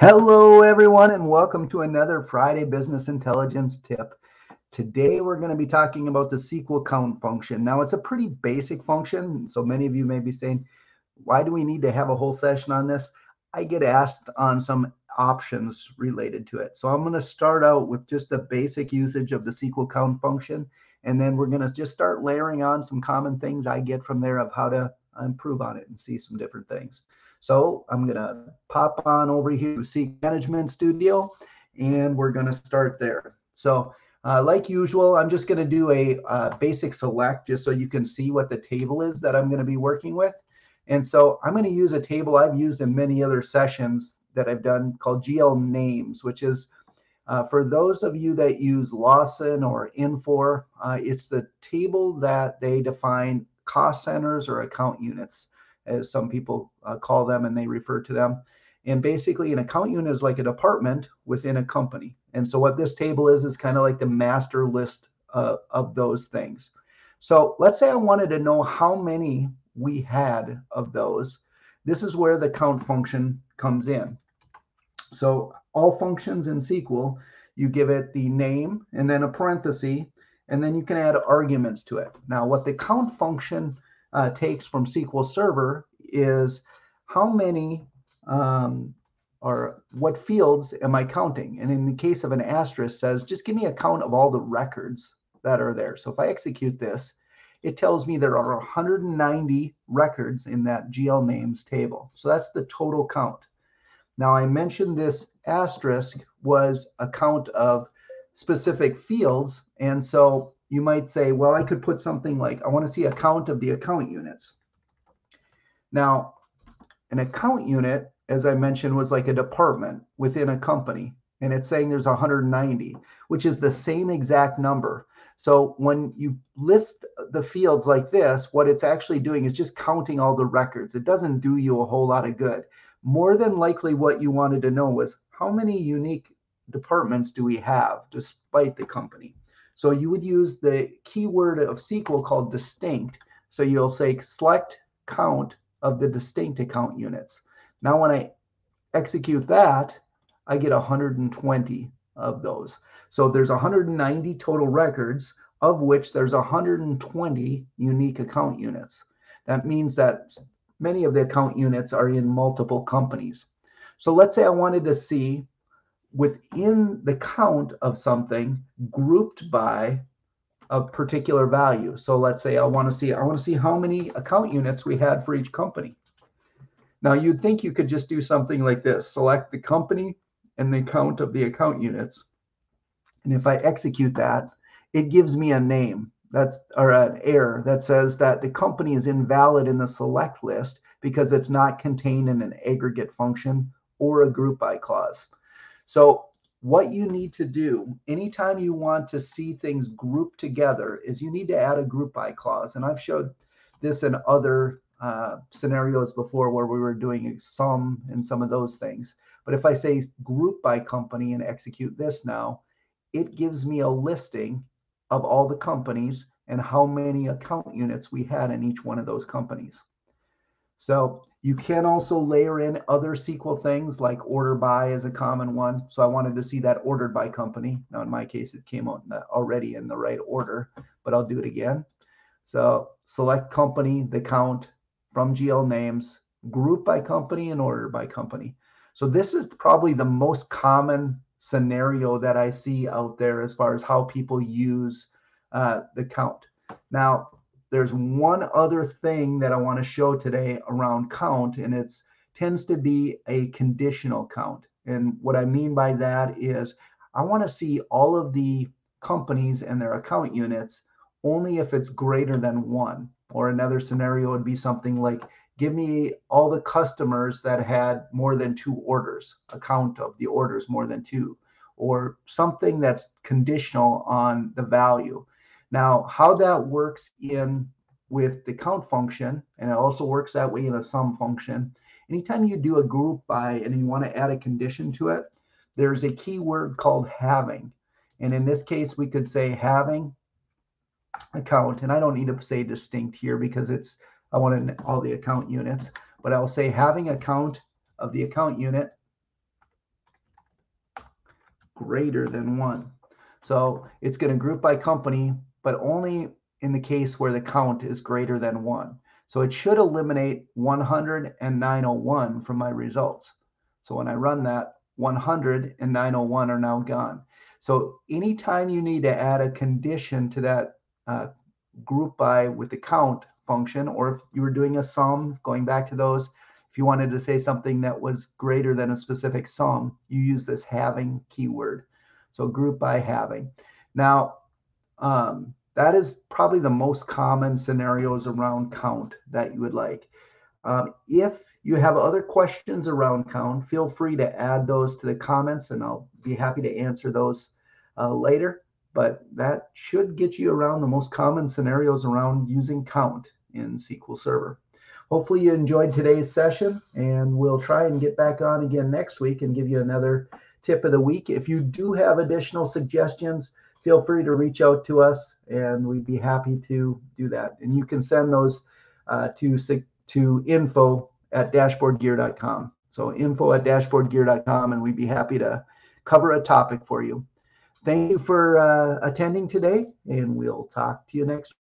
Hello, everyone, and welcome to another Friday Business Intelligence tip. Today, we're going to be talking about the SQL count function. Now, it's a pretty basic function, so many of you may be saying, why do we need to have a whole session on this? I get asked on some options related to it. So I'm going to start out with just the basic usage of the SQL count function, and then we're going to just start layering on some common things I get from there of how to improve on it and see some different things. So I'm going to pop on over here to SQL Management Studio, and we're going to start there. So uh, like usual, I'm just going to do a uh, basic select just so you can see what the table is that I'm going to be working with. And so I'm going to use a table I've used in many other sessions that I've done called GL names, which is uh, for those of you that use Lawson or Infor, uh, it's the table that they define cost centers or account units as some people uh, call them and they refer to them. And basically, an account unit is like a department within a company. And so, what this table is, is kind of like the master list uh, of those things. So, let's say I wanted to know how many we had of those. This is where the count function comes in. So, all functions in SQL, you give it the name and then a parenthesis, and then you can add arguments to it. Now, what the count function uh, takes from SQL Server is how many um, or what fields am I counting? And in the case of an asterisk says, just give me a count of all the records that are there. So if I execute this, it tells me there are 190 records in that GL names table. So that's the total count. Now I mentioned this asterisk was a count of specific fields. And so you might say, well, I could put something like, I want to see a count of the account units. Now, an account unit, as I mentioned, was like a department within a company. And it's saying there's 190, which is the same exact number. So when you list the fields like this, what it's actually doing is just counting all the records. It doesn't do you a whole lot of good. More than likely, what you wanted to know was how many unique departments do we have despite the company? So you would use the keyword of SQL called distinct. So you'll say select count of the distinct account units. Now, when I execute that, I get 120 of those. So there's 190 total records, of which there's 120 unique account units. That means that many of the account units are in multiple companies. So let's say I wanted to see within the count of something grouped by a particular value. So let's say I want to see I want to see how many account units we had for each company. Now you'd think you could just do something like this, select the company and the count of the account units. And if I execute that, it gives me a name that's or an error that says that the company is invalid in the select list because it's not contained in an aggregate function or a group by clause. So what you need to do anytime you want to see things grouped together is you need to add a group by clause. And I've showed this in other uh, scenarios before where we were doing sum and some of those things. But if I say group by company and execute this now, it gives me a listing of all the companies and how many account units we had in each one of those companies. So you can also layer in other SQL things like order by is a common one. So I wanted to see that ordered by company. Now in my case, it came out already in the right order, but I'll do it again. So select company, the count from GL names, group by company and order by company. So this is probably the most common scenario that I see out there as far as how people use uh, the count. Now, there's one other thing that I want to show today around count, and it tends to be a conditional count. And what I mean by that is I want to see all of the companies and their account units only if it's greater than one. Or another scenario would be something like give me all the customers that had more than two orders, a count of the orders more than two, or something that's conditional on the value. Now, how that works in with the count function, and it also works that way in a sum function. Anytime you do a group by and you want to add a condition to it, there's a keyword called having. And in this case, we could say having account, and I don't need to say distinct here because it's, I want all the account units, but I'll say having account of the account unit greater than one. So it's going to group by company, but only in the case where the count is greater than one. So it should eliminate 100 and 901 from my results. So when I run that, 100 and 901 are now gone. So anytime you need to add a condition to that uh, group by with the count function, or if you were doing a sum, going back to those, if you wanted to say something that was greater than a specific sum, you use this having keyword. So group by having. Now, um, that is probably the most common scenarios around count that you would like. Um, if you have other questions around count, feel free to add those to the comments and I'll be happy to answer those uh, later. But that should get you around the most common scenarios around using count in SQL Server. Hopefully you enjoyed today's session and we'll try and get back on again next week and give you another tip of the week. If you do have additional suggestions, feel free to reach out to us and we'd be happy to do that. And you can send those uh, to, to info at dashboardgear.com. So info at dashboardgear.com and we'd be happy to cover a topic for you. Thank you for uh, attending today and we'll talk to you next